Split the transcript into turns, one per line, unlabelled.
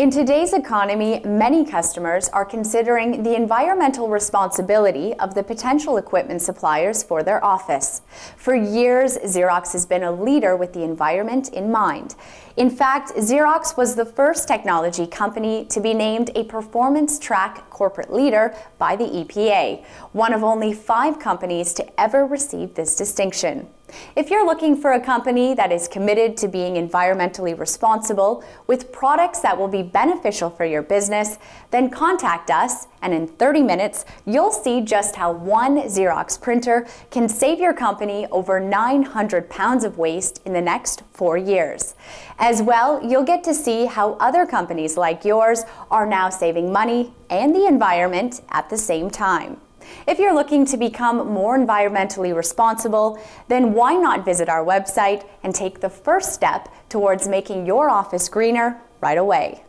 In today's economy, many customers are considering the environmental responsibility of the potential equipment suppliers for their office. For years, Xerox has been a leader with the environment in mind. In fact, Xerox was the first technology company to be named a performance track corporate leader by the EPA, one of only five companies to ever receive this distinction. If you're looking for a company that is committed to being environmentally responsible with products that will be beneficial for your business, then contact us and in 30 minutes, you'll see just how one Xerox printer can save your company over 900 pounds of waste in the next four years. As well, you'll get to see how other companies like yours are now saving money and the environment at the same time. If you're looking to become more environmentally responsible, then why not visit our website and take the first step towards making your office greener right away.